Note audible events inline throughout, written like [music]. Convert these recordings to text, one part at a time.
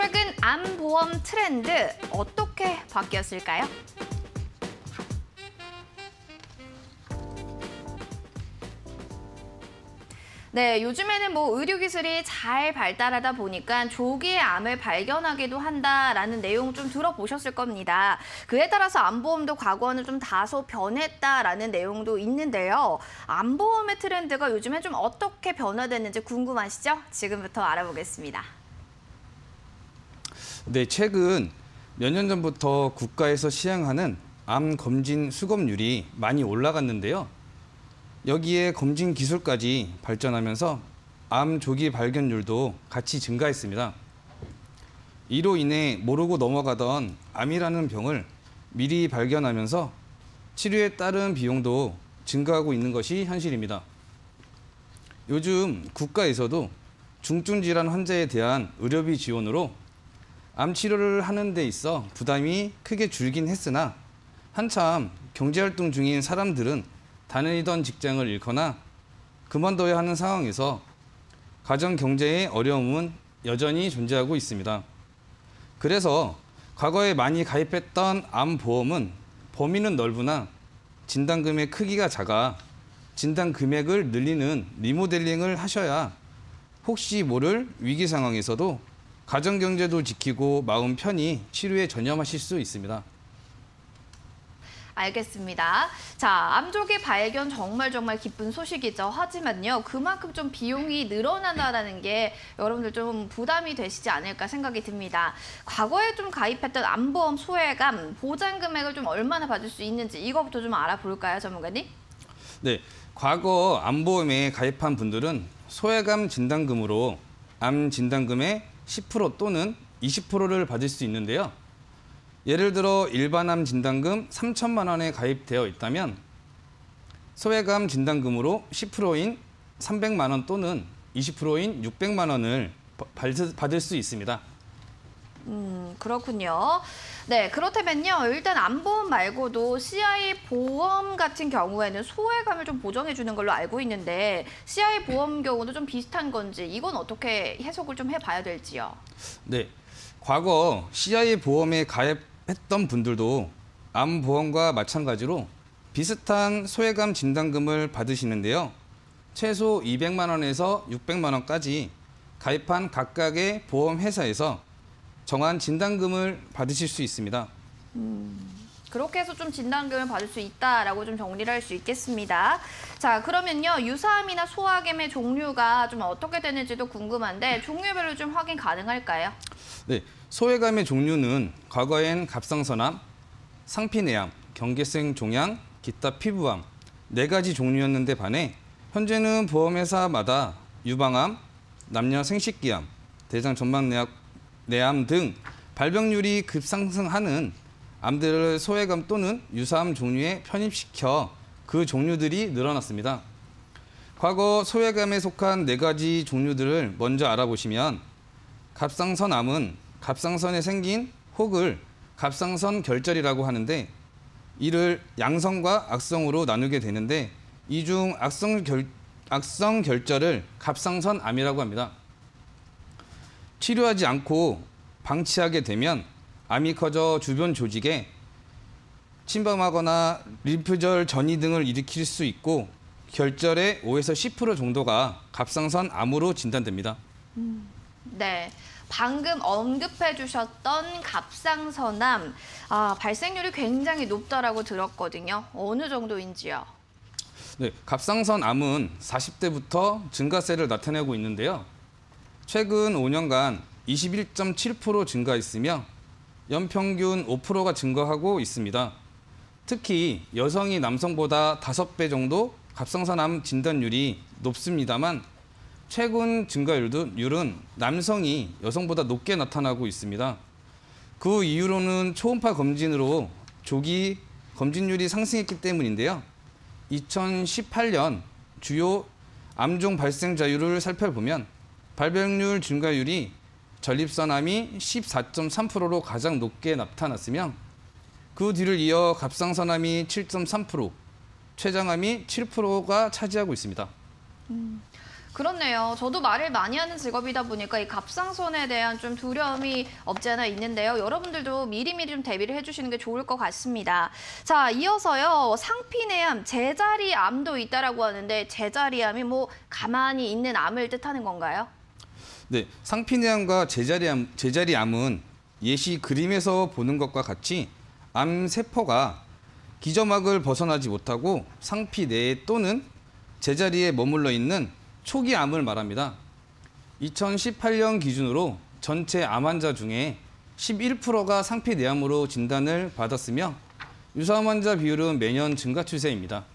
최근 암보험 트렌드 어떻게 바뀌었을까요? 네, 요즘에는 뭐 의료기술이 잘 발달하다 보니까 조기에 암을 발견하기도 한다라는 내용 좀 들어보셨을 겁니다. 그에 따라서 암보험도 과거와는 좀 다소 변했다라는 내용도 있는데요. 암보험의 트렌드가 요즘에 좀 어떻게 변화됐는지 궁금하시죠? 지금부터 알아보겠습니다. 네, 최근 몇 년 전부터 국가에서 시행하는 암 검진 수검률이 많이 올라갔는데요. 여기에 검진 기술까지 발전하면서 암 조기 발견율도 같이 증가했습니다. 이로 인해 모르고 넘어가던 암이라는 병을 미리 발견하면서 치료에 따른 비용도 증가하고 있는 것이 현실입니다. 요즘 국가에서도 중증 질환 환자에 대한 의료비 지원으로 암 치료를 하는 데 있어 부담이 크게 줄긴 했으나 한참 경제활동 중인 사람들은 다니던 직장을 잃거나 그만둬야 하는 상황에서 가정 경제의 어려움은 여전히 존재하고 있습니다. 그래서 과거에 많이 가입했던 암 보험은 범위는 넓으나 진단금의 크기가 작아 진단 금액을 늘리는 리모델링을 하셔야 혹시 모를 위기 상황에서도 가정 경제도 지키고 마음 편히 치료에 전념하실 수 있습니다. 알겠습니다. 자, 암조기 발견 정말 정말 기쁜 소식이죠. 하지만요, 그만큼 좀 비용이 늘어난다는 게 여러분들 좀 부담이 되시지 않을까 생각이 듭니다. 과거에 좀 가입했던 암보험 소외감 보장 금액을 좀 얼마나 받을 수 있는지 이거부터 좀 알아볼까요, 전문가님? 네, 과거 암보험에 가입한 분들은 소외감 진단금으로 암 진단금의 10% 또는 20%를 받을 수 있는데요. 예를 들어 일반암 진단금 3천만 원에 가입되어 있다면 소외감 진단금으로 10%인 300만 원 또는 20%인 600만 원을 받을 수 있습니다. 음, 그렇군요. 네, 그렇다면요. 일단 암보험 말고도 CI 보험 같은 경우에는 소외감을 좀 보정해 주는 걸로 알고 있는데 CI 보험 경우도 좀 비슷한 건지 이건 어떻게 해석을 좀 해봐야 될지요? 네, 과거 CI 보험에 가입 했던 분들도 암보험과 마찬가지로 비슷한 소외감 진단금을 받으시는데요. 최소 200만 원에서 600만 원까지 가입한 각각의 보험 회사에서 정한 진단금을 받으실 수 있습니다. 음, 그렇게 해서 좀 진단금을 받을 수 있다라고 좀 정리를 할 수 있겠습니다. 자, 그러면요. 유사암이나 소화암의 종류가 좀 어떻게 되는지도 궁금한데 종류별로 좀 확인 가능할까요? 네, 소외감의 종류는 과거엔 갑상선암, 상피내암, 경계성 종양, 기타 피부암 네 가지 종류였는데 반해 현재는 보험회사마다 유방암, 남녀 생식기암, 대장 전막내암 내암 등 발병률이 급상승하는 암들을 소외감 또는 유사암 종류에 편입시켜 그 종류들이 늘어났습니다. 과거 소외감에 속한 네 가지 종류들을 먼저 알아보시면 갑상선암은 갑상선에 생긴 혹을 갑상선 결절이라고 하는데 이를 양성과 악성으로 나누게 되는데 이 중 악성 결 악성 결절을 갑상선 암이라고 합니다. 치료하지 않고 방치하게 되면 암이 커져 주변 조직에 침범하거나 림프절 전이 등을 일으킬 수 있고 결절의 5에서 10% 정도가 갑상선 암으로 진단됩니다. 음, 네. 방금 언급해 주셨던 갑상선암 아, 발생률이 굉장히 높다라고 들었거든요. 어느 정도인지요? 네, 갑상선암은 40대부터 증가세를 나타내고 있는데요. 최근 5년간 21.7% 증가했으며 연평균 5%가 증가하고 있습니다. 특히 여성이 남성보다 5배 정도 갑상선암 진단율이 높습니다만 최근 증가율은 남성이 여성보다 높게 나타나고 있습니다. 그 이유로는 초음파 검진으로 조기 검진율이 상승했기 때문인데요. 2018년 주요 암종 발생자율을 살펴보면 발병률 증가율이 전립선암이 14.3%로 가장 높게 나타났으며 그 뒤를 이어 갑상선암이 7.3%, 췌장암이 7%가 차지하고 있습니다. 음. 그렇네요. 저도 말을 많이 하는 직업이다 보니까 이 갑상선에 대한 좀 두려움이 없지 않아 있는데요. 여러분들도 미리미리 좀 대비를 해주시는 게 좋을 것 같습니다. 자, 이어서요. 상피내암, 제자리암도 있다라고 하는데 제자리암이 뭐 가만히 있는 암을 뜻하는 건가요? 네, 상피내암과 제자리암, 제자리암은 예시 그림에서 보는 것과 같이 암 세포가 기저막을 벗어나지 못하고 상피 내에 또는 제자리에 머물러 있는 초기 암을 말합니다. 2018년 기준으로 전체 암 환자 중에 11%가 상피 내암으로 진단을 받았으며 유사암 환자 비율은 매년 증가 추세입니다.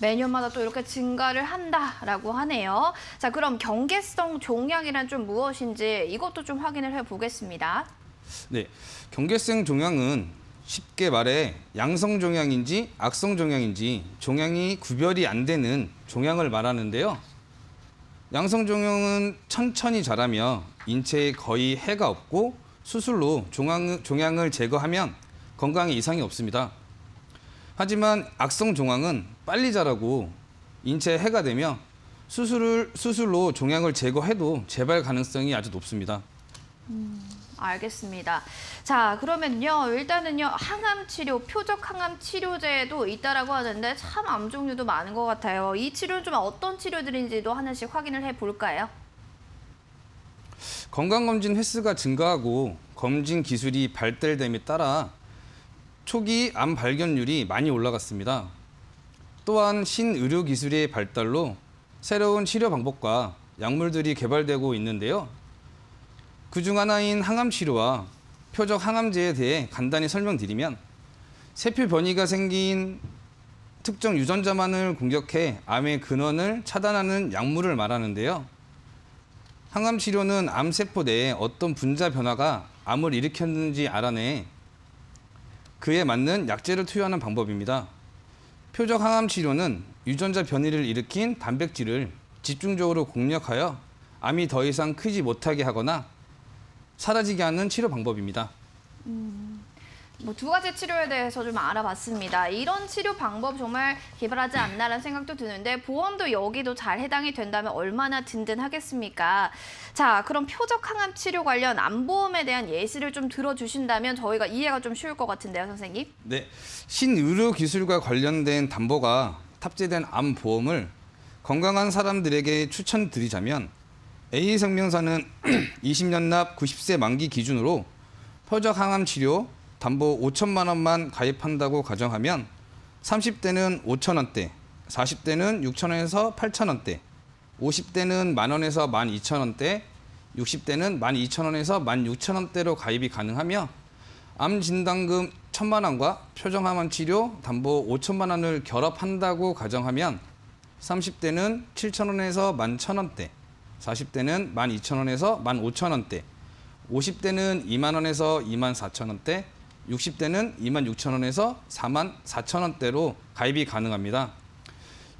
매년마다 또 이렇게 증가를 한다라고 하네요. 자, 그럼 경계성 종양이란 좀 무엇인지 이것도 좀 확인을 해보겠습니다. 네, 경계성 종양은 쉽게 말해 양성 종양인지 악성 종양인지 종양이 구별이 안 되는 종양을 말하는데요. 양성 종양은 천천히 자라며 인체에 거의 해가 없고 수술로 종양, 종양을 제거하면 건강에 이상이 없습니다. 하지만 악성 종양은 빨리 자라고 인체에 해가 되며 수술을, 수술로 종양을 제거해도 재발 가능성이 아주 높습니다. 알겠습니다. 자, 그러면요. 일단은요. 항암 치료, 표적 항암 치료제도 있다라고 하는데 참 암 종류도 많은 것 같아요. 이 치료는 좀 어떤 치료들인지도 하나씩 확인을 해 볼까요? 건강검진 횟수가 증가하고 검진 기술이 발달됨에 따라 초기 암 발견율이 많이 올라갔습니다. 또한 신의료 기술의 발달로 새로운 치료 방법과 약물들이 개발되고 있는데요. 그중 하나인 항암 치료와 표적 항암제에 대해 간단히 설명드리면 세포 변이가 생긴 특정 유전자만을 공격해 암의 근원을 차단하는 약물을 말하는데요. 항암 치료는 암 세포 내에 어떤 분자 변화가 암을 일으켰는지 알아내 그에 맞는 약제를 투여하는 방법입니다. 표적 항암 치료는 유전자 변이를 일으킨 단백질을 집중적으로 공략하여 암이 더 이상 크지 못하게 하거나 사라지게 하는 치료 방법입니다. 뭐 두 가지 치료에 대해서 좀 알아봤습니다. 이런 치료 방법 정말 개발하지 않나라는 생각도 드는데 보험도 여기도 잘 해당이 된다면 얼마나 든든하겠습니까? 자, 그럼 표적 항암 치료 관련 암보험에 대한 예시를 좀 들어주신다면 저희가 이해가 좀 쉬울 것 같은데요, 선생님? 네, 신의료 기술과 관련된 담보가 탑재된 암 보험을 건강한 사람들에게 추천드리자면 A 생명사는 20년 [clears throat] 납 90세 만기 기준으로 표적 항암 치료 담보 5천만 원만 가입한다고 가정하면 30대는 5천 원대, 40대는 6천 원에서 8천 원대, 50대는 만 원에서 만 2천 원대, 60대는 만 2천 원에서 만 6천 원대로 가입이 가능하며 암 진단금 1천만 원과 표정암 치료 담보 5천만 원을 결합한다고 가정하면 30대는 7천 원에서 1만 1천 원대, 40대는 1만 2천 원에서 1만 5천 원대, 50대는 2만 원에서 2만 4천 원대, 60대는 2만 6천 원에서 4만 4천 원대로 가입이 가능합니다.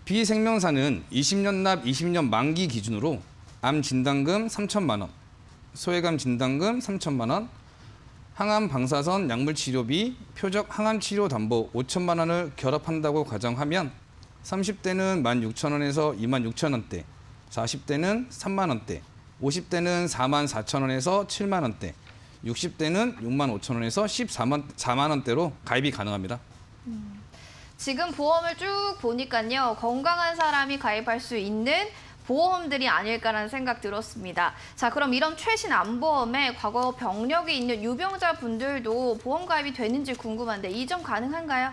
B생명사는 20년 납 20년 만기 기준으로 암 진단금 3천만 원, 소액암 진단금 3천만 원, 항암 방사선 약물 치료비, 표적 항암 치료 담보 5천만 원을 결합한다고 가정하면 30대는 16,000원에서 2만 6천 원대, 40대는 3만 원대, 50대는 4만 4천 원에서 7만 원대, 60대는 6만 5천 원에서 14만 4만 원대로 가입이 가능합니다. 지금 보험을 쭉 보니까요. 건강한 사람이 가입할 수 있는 보험들이 아닐까라는 생각 들었습니다. 자, 그럼 이런 최신 암보험에 과거 병력이 있는 유병자분들도 보험 가입이 되는지 궁금한데 이 점 가능한가요?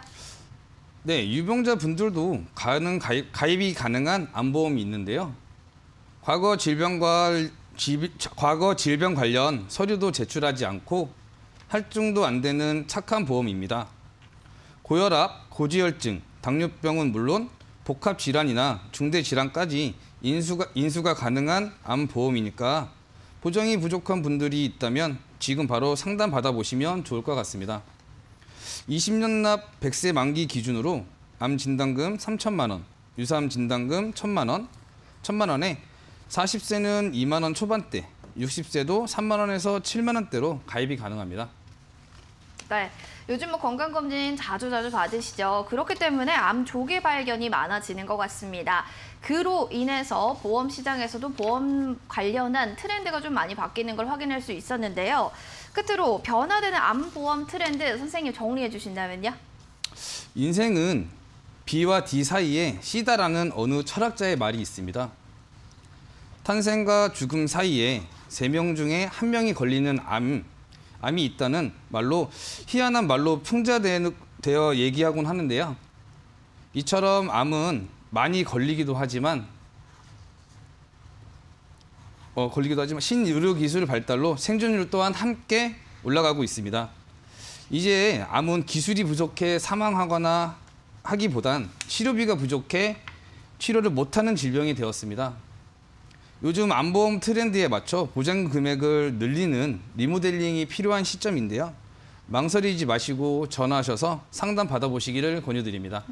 네, 유병자 분들도 가능 가입, 가입이 가능한 암보험이 있는데요. 과거 질병과 지, 과거 질병 관련 서류도 제출하지 않고 할증도 안 되는 착한 보험입니다. 고혈압, 고지혈증, 당뇨병은 물론 복합 질환이나 중대 질환까지 인수가 인수가 가능한 암 보험이니까 보정이 부족한 분들이 있다면 지금 바로 상담 받아보시면 좋을 것 같습니다. 20년 납 100세 만기 기준으로 암 진단금 3천만 원, 유사암 진단금 1천만 원, 1천만 원에 40세는 2만 원 초반대, 60세도 3만 원에서 7만 원대로 가입이 가능합니다. 네. 요즘 뭐 건강검진 자주 자주 받으시죠. 그렇기 때문에 암 조기 발견이 많아지는 것 같습니다. 그로 인해서 보험 시장에서도 보험 관련한 트렌드가 좀 많이 바뀌는 걸 확인할 수 있었는데요. 끝으로 변화되는 암 보험 트렌드 선생님 정리해 주신다면요. 인생은 B와 D 사이에 C다라는 어느 철학자의 말이 있습니다. 탄생과 죽음 사이에 세 명 중에 한 명이 걸리는 암, 암이 있다는 말로 희한한 말로 풍자되어 얘기하곤 하는데요. 이처럼 암은 많이 걸리기도 하지만 어, 걸리기도 하지만 신의료 기술 발달로 생존율 또한 함께 올라가고 있습니다. 이제 암은 기술이 부족해 사망하거나 하기보단 치료비가 부족해 치료를 못하는 질병이 되었습니다. 요즘 암보험 트렌드에 맞춰 보장 금액을 늘리는 리모델링이 필요한 시점인데요. 망설이지 마시고 전화하셔서 상담 받아보시기를 권유드립니다.